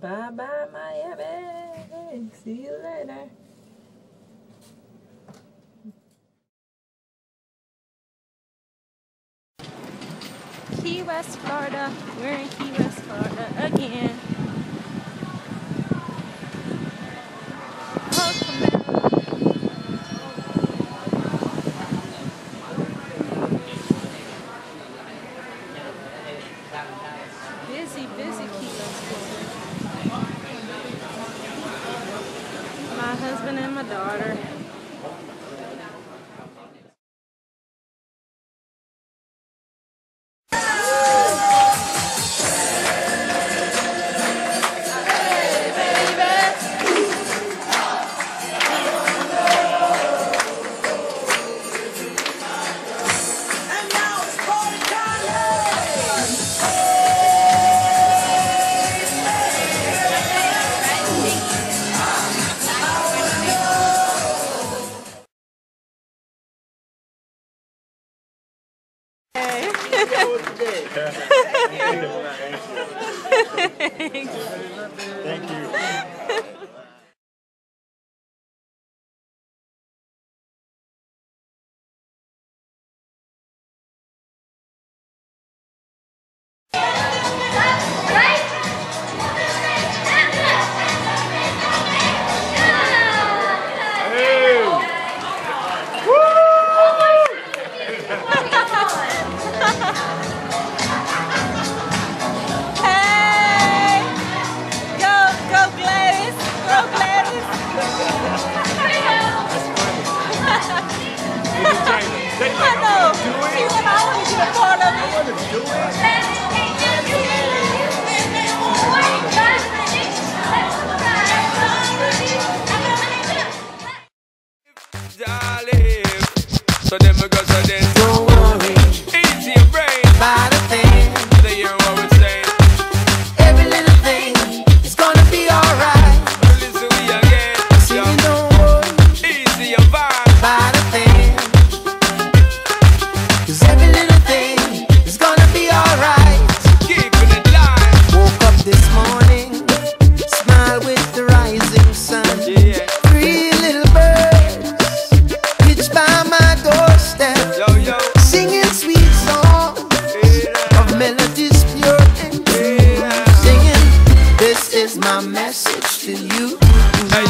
Bye bye, Miami. See you later. Key West, Florida. We're in Key West, Florida again. Busy, busy Key West, Florida. Husband and my daughter. So them. then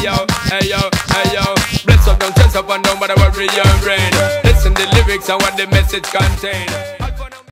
yo, hey yo, hey yo. Bless up, don't stress up and don't bother worry your brain. Listen the lyrics and what the message contain.